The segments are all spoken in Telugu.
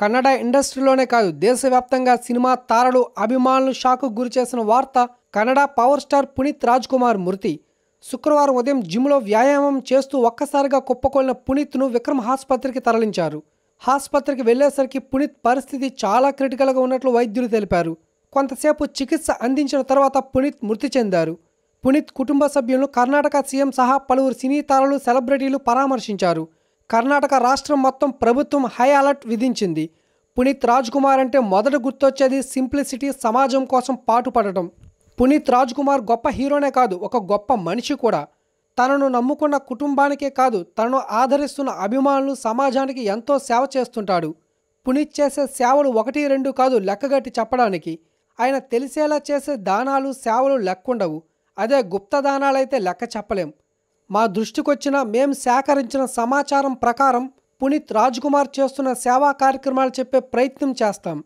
కన్నడ ఇండస్ట్రీలోనే కాదు దేశవ్యాప్తంగా సినిమా తారలు అభిమానులు షాకు గురిచేసిన వార్త కన్నడ పవర్ స్టార్ పునీత్ రాజ్ కుమార్ మృతి. శుక్రవారం ఉదయం జిమ్లో వ్యాయామం చేస్తూ ఒక్కసారిగా కుప్పకొలిన పునీత్ను విక్రమ్ ఆసుపత్రికి తరలించారు. ఆసుపత్రికి వెళ్ళేసరికి పునీత్ పరిస్థితి చాలా క్రిటికల్గా ఉన్నట్లు వైద్యులు తెలిపారు. కొంతసేపు చికిత్స అందించిన తర్వాత పునీత్ మృతి చెందారు. పునీత్ కుటుంబ సభ్యులను కర్ణాటక సీఎం సహా పలువురు సినీ తారలు సెలబ్రిటీలు పరామర్శించారు. కర్ణాటక రాష్ట్రం మొత్తం ప్రభుత్వం హై అలర్ట్ విధించింది. పునీత్ రాజ్ కుమార్ అంటే మొదట గుర్తొచ్చేది సింప్లిసిటీ సమాజం కోసం పాటుపడటం. పునీత్ రాజ్ కుమార్ గొప్ప హీరోనే కాదు ఒక గొప్ప మనిషి కూడా. తనను నమ్ముకున్న కుటుంబానికే కాదు తనను ఆదరిస్తున్న అభిమానులు సమాజానికి ఎంతో సేవ చేస్తుంటాడు. పునీత్ చేసే సేవలు ఒకటి రెండు కాదు లెక్కగట్టి చెప్పడానికి. ఆయన తెలిసేలా చేసే దానాలు సేవలు లెక్కుండవు. అదే గుప్త దానాలైతే లెక్క చెప్పలేం. మా దృష్టికొచ్చిన మేం సేకరించిన సమాచారం ప్రకారం పునీత్ రాజ్కుమార్ చేస్తున్న సేవా కార్యక్రమాలు చెప్పే ప్రయత్నం చేస్తాం.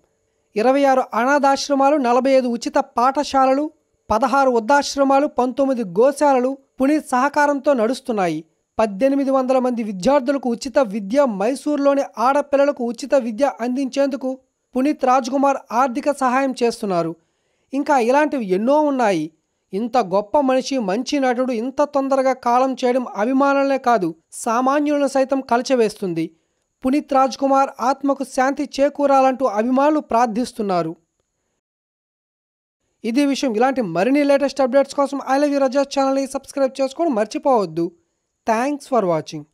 ఇరవై ఆరు అనాథాశ్రమాలు నలభై ఐదు ఉచిత పాఠశాలలు పదహారు వృద్ధాశ్రమాలు పంతొమ్మిది గోశాలలు పునీత్ సహకారంతో నడుస్తున్నాయి. పద్దెనిమిది వందల మంది విద్యార్థులకు ఉచిత విద్య మైసూరులోని ఆడపిల్లలకు ఉచిత విద్య అందించేందుకు పునీత్ రాజ్కుమార్ ఆర్థిక సహాయం చేస్తున్నారు. ఇంకా ఇలాంటివి ఎన్నో ఉన్నాయి. ఇంత గొప్ప మనిషి మంచి నటుడు ఇంత తొందరగా కాలం చేయడం అభిమానులనే కాదు సామాన్యులను సైతం కలిచవేస్తుంది. పునీత్ రాజ్ కుమార్ ఆత్మకు శాంతి చేకూరాలంటూ అభిమానులు ప్రార్థిస్తున్నారు. ఇది విషయం. ఇలాంటి మరిన్ని లేటెస్ట్ అప్డేట్స్ కోసం ఐ లవ్ యూ రజా ఛానల్ని సబ్స్క్రైబ్ చేసుకోవడం మర్చిపోవద్దు. Thanks for watching.